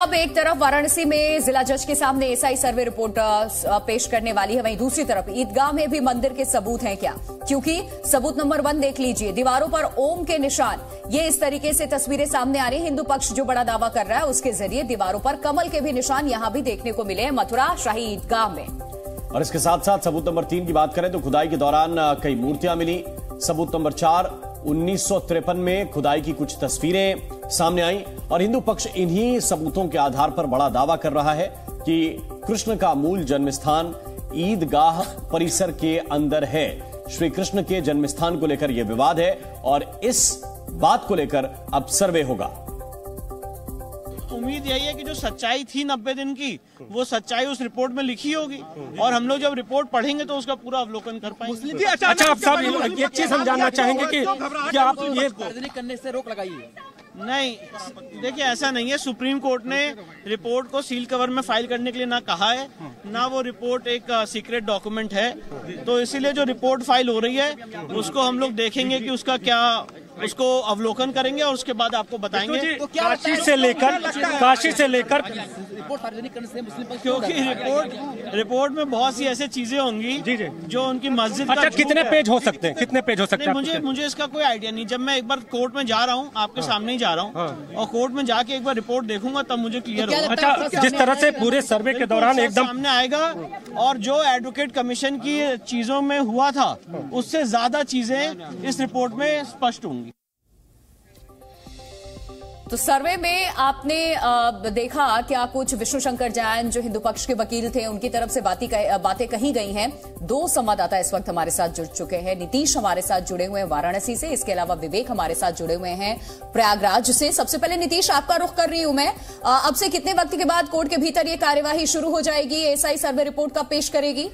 अब एक तरफ़ वाराणसी में जिला जज के सामने एसआई सर्वे रिपोर्ट पेश करने वाली है, वहीं दूसरी तरफ़ ईदगाह में भी मंदिर के सबूत हैं क्या? क्योंकि सबूत नंबर वन देख लीजिए, दीवारों पर ओम के निशान। ये इस तरीके से तस्वीरें सामने आ रही हिंदू पक्ष जो बड़ा दावा कर रहा है, उसके ज़रिए दीवारों पर कमल के भी निशान यहाँ भी देखने को मिले हैं, मथुरा, शाही ईदगाह में। और इसके साथ साथ सबूत नंबर तीन की बात करें तो खुदाई के दौरान कई मूर्तियाँ मिली। सबूत नंबर चार, उन्नीस में खुदाई की कुछ तस्वीरें। सामने आई और हिंदू पक्ष इन्हीं सबूतों के आधार पर बड़ा दावा कर रहा है कि कृष्ण का मूल जन्म स्थान ईदगाह परिसर के अंदर है। श्री कृष्ण के जन्म स्थान को लेकर यह विवाद है और इस बात को लेकर अब सर्वे होगा। उम्मीद यही है कि जो सच्चाई थी नब्बे दिन की वो सच्चाई उस रिपोर्ट में लिखी होगी। और हम लोग जब रिपोर्ट पढ़ेंगे तो उसका पूरा अवलोकन कर पाएँगे। अच्छा आप साहब एक चीज़ हम जानना चाहेंगे कि क्या आप ये करने से रोक लगाई है नहीं, देखिए, ऐसा नहीं है। सुप्रीम कोर्ट ने रिपोर्ट को सील कवर में फ़ाइल करने के लिए ना कहा है, ना वो रिपोर्ट एक सीक्रेट डॉक्यूमेंट है। तो इसीलिए जो रिपोर्ट फ़ाइल हो रही है, उसको हम लोग देखेंगे कि उसका क्या उसको अवलोकन करेंगे और उसके बाद आपको बताएँगे। तो काशी से लेकर काशी से लेकर रिपोर्ट सार्वजनिक करने से मुस्लिम पक्ष क्योंकि रिपोर्ट रिपोर्ट में बहुत सी ऐसी चीज़ें होंगी जी, जी। जो उनकी मस्जिद अच्छा कितने पेज हो सकते हैं? कितने पेज हो सकते हैं मुझे मुझे इसका कोई आइडिया नहीं। जब मैं एक बार कोर्ट में जा रहा हूँ आपके सामने ही जा रहा हूँ और कोर्ट में जाके एक बार रिपोर्ट देखूँगा तब मुझे क्लियर होगा। अच्छा जिस तरह से पूरे सर्वे के दौरान एकदम सामने आएगा। और जो एडवोकेट कमीशन की चीज़ों में हुआ था उससे ज़्यादा चीज़ें इस रिपोर्ट में स्पष्ट होंगी। तो सर्वे में आपने देखा क्या कुछ विष्णु शंकर जैन जो हिंदू पक्ष के वकील थे, उनकी तरफ़ से बातें कह- बातें कही गई हैं। दो संवाददाता इस वक्त हमारे साथ जुड़ चुके हैं। नीतीश हमारे साथ जुड़े हुए हैं, वाराणसी से। इसके अलावा विवेक हमारे साथ जुड़े हुए हैं, प्रयागराज से। सबसे पहले नीतीश, आपका रुख कर रही हूँ मैं। अब से कितने वक्त के बाद कोर्ट के भीतर ये कार्यवाही शुरू हो जाएगी? एसआई सर्वे रिपोर्ट कब पेश करेगी?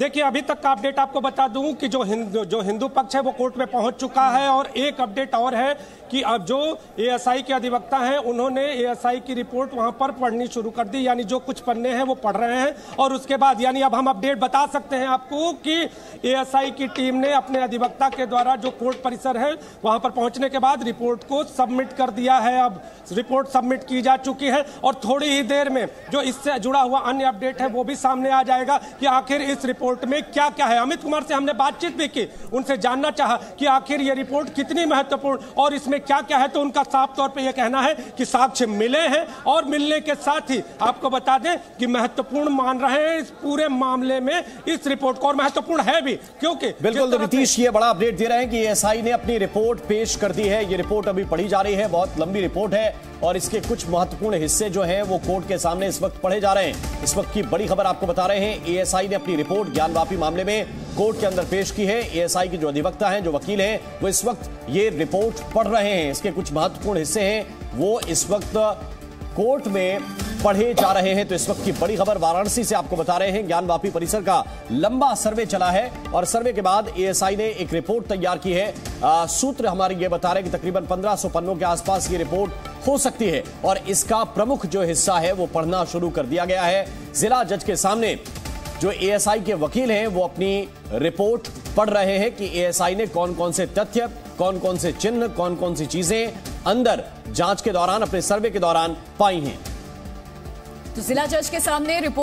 देखिए, अभी तक का अपडेट आपको बता दूँ कि जो हिंदू जो हिंदू पक्ष है, वो कोर्ट में पहुँच चुका है और एक अपडेट और है कि अब जो एएसआई के अधिवक्ता हैं, उन्होंने एएसआई की रिपोर्ट वहाँ पर पढ़नी शुरू कर दी। यानी जो कुछ पन्ने हैं, वो पढ़ रहे हैं और उसके बाद, यानी अब हम अपडेट बता सकते हैं आपको कि एएसआई की टीम ने अपने अधिवक्ता के द्वारा जो कोर्ट परिसर है, वहाँ पर पहुँचने के बाद रिपोर्ट को सबमिट कर दिया है। अब रिपोर्ट सबमिट की जा चुकी है और थोड़ी ही देर में जो इससे जुड़ा हुआ अन्य अपडेट है, वो भी सामने आ जाएगा कि आखिर इस रिपोर्ट में क्या क्या है? अमित कुमार से हमने बातचीत भी की। उनसे जानना चाहा कि आखिर ये रिपोर्ट कितनी महत्वपूर्ण और इसमें क्या क्या है? तो उनका साफ़ तौर पे ये कहना है कि साक्ष्य मिले हैं और मिलने के साथ ही आपको बता दें कि महत्वपूर्ण मान रहे हैं इस पूरे मामले में इस रिपोर्ट को और महत्वपूर्ण है भी क्योंकि बिल्कुल नीतीश ये बड़ा अपडेट दे रहे हैं कि एसआई ने अपनी रिपोर्ट पेश कर दी है। ये रिपोर्ट अभी पढ़ी जा रही है बहुत लंबी रिपोर्ट है। और इसके कुछ महत्वपूर्ण हिस्से जो हैं, वो कोर्ट के सामने इस वक्त पढ़े जा रहे हैं। इस वक्त की बड़ी खबर आपको बता रहे हैं एएसआई ने अपनी रिपोर्ट ज्ञानवापी मामले में कोर्ट के अंदर पेश की है। एएसआई के जो अधिवक्ता हैं, जो वकील हैं, वो इस वक्त ये रिपोर्ट पढ़ रहे हैं। इसके कुछ महत्वपूर्ण हिस्से हैं, वो इस वक्त कोर्ट में पढ़े जा रहे हैं। तो इस वक्त की बड़ी खबर वाराणसी से आपको बता रहे हैं। ज्ञानवापी परिसर का लंबा सर्वे चला है और सर्वे के बाद एएसआई ने एक रिपोर्ट तैयार की है। आ, सूत्र हमारे ये बता रहे हैं कि तकरीबन 1500 पन्नों के आसपास ये रिपोर्ट हो सकती है और इसका प्रमुख जो हिस्सा है वो पढ़ना शुरू कर दिया गया है। जिला जज के सामने जो एएसआई के वकील हैं वो अपनी रिपोर्ट पढ़ रहे हैं कि एएसआई ने कौन कौन से तथ्य कौन कौन से चिन्ह कौन कौन सी चीज़ें अंदर जाँच के दौरान अपने सर्वे के दौरान पाई हैं। तो जिला जज के सामने रिपोर्ट